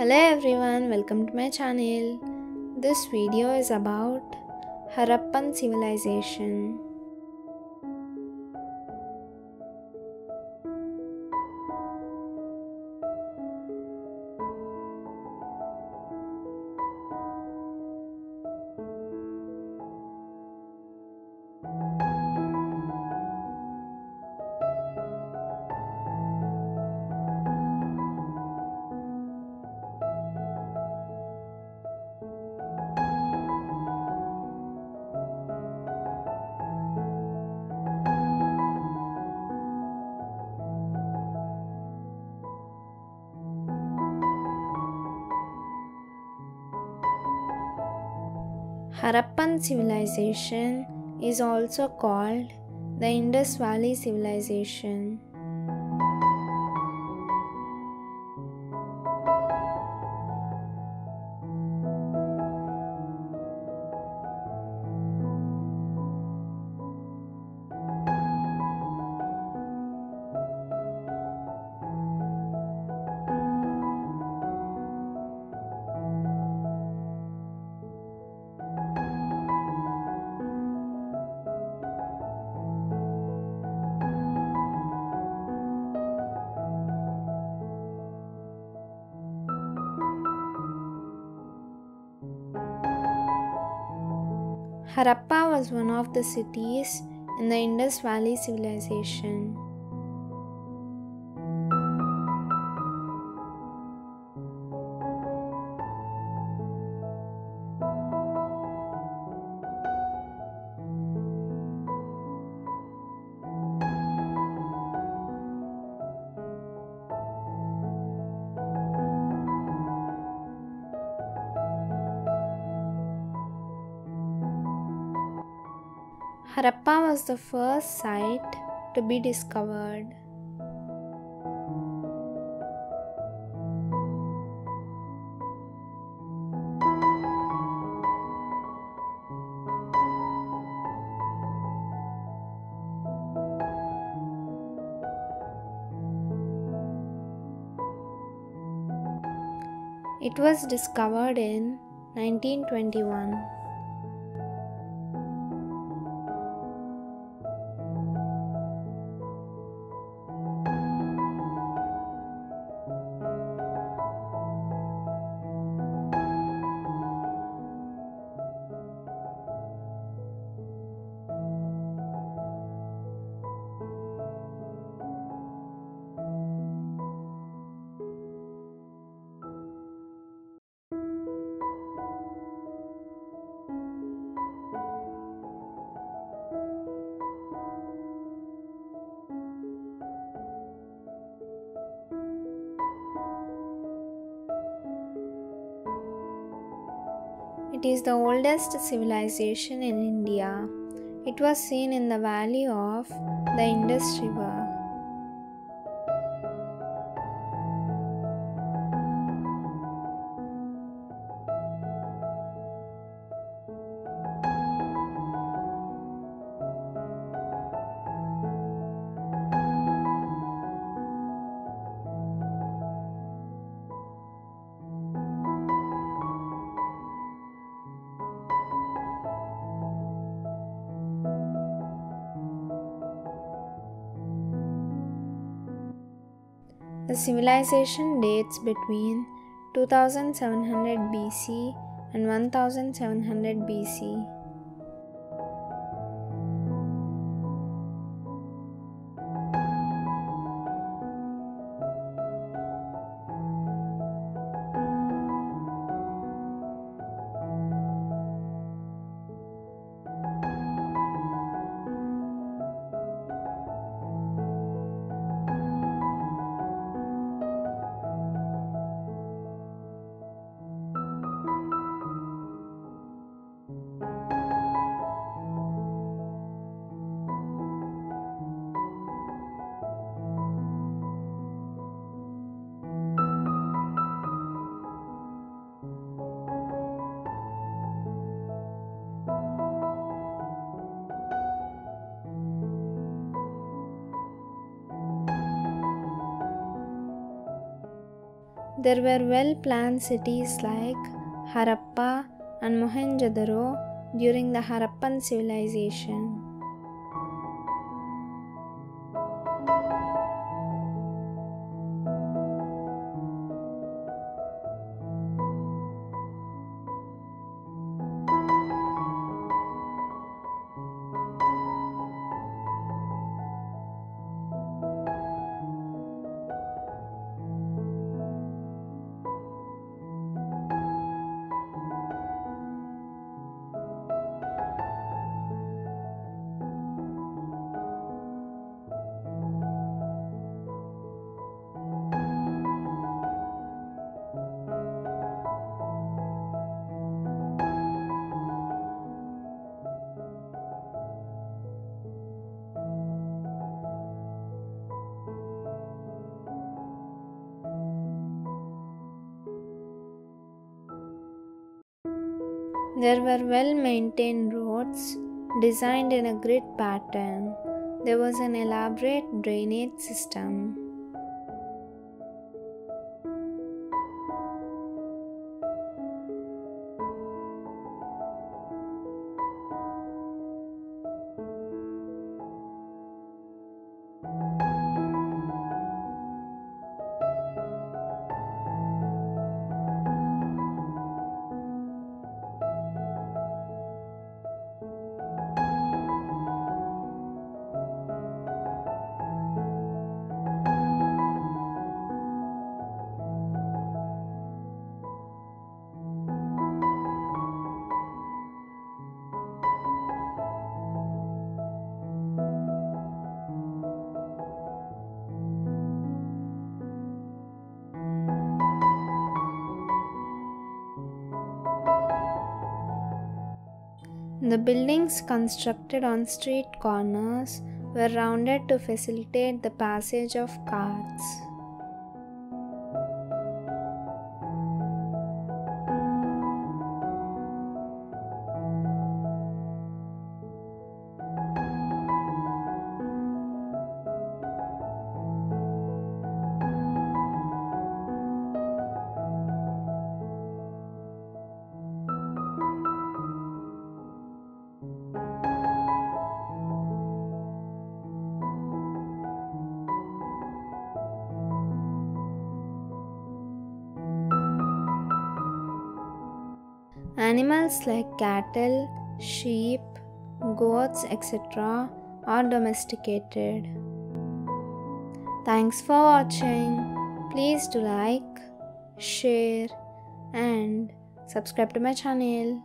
Hello everyone, welcome to my channel. This video is about Harappan civilization. Harappan civilization is also called the Indus Valley civilization. Harappa was one of the cities in the Indus Valley civilization. Harappa was the first site to be discovered. It was discovered in 1921. It is the oldest civilization in India. It was seen in the valley of the Indus River. The civilization dates between 2700 BC and 1700 BC. There were well planned cities like Harappa and Mohenjo-daro during the Harappan civilization. There were well maintained roads designed in a grid pattern. There was an elaborate drainage system. The buildings constructed on street corners were rounded to facilitate the passage of carts. Animals like cattle, sheep, goats, etc. are domesticated. Thanks for watching. Please do like, share, and subscribe to my channel.